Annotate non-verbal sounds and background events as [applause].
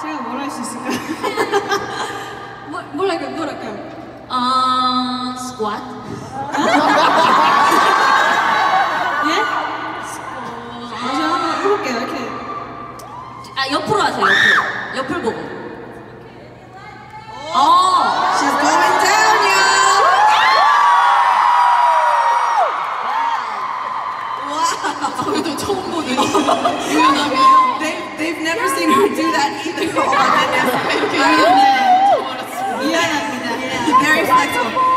제가 뭘 할 수 있을까요? [laughs] 뭐, 뭐랄까요, 뭐랄까요? 어, 스쿼트? [laughs] 예? 다시 한번 해볼게요, 이렇게. 아, 옆으로 하세요, 옆으로. 옆을 보고. 어, She's going down, y'all. [laughs] Wow. 저희도 처음 보는 don't do that either. [laughs] [laughs] Yeah. Very flexible.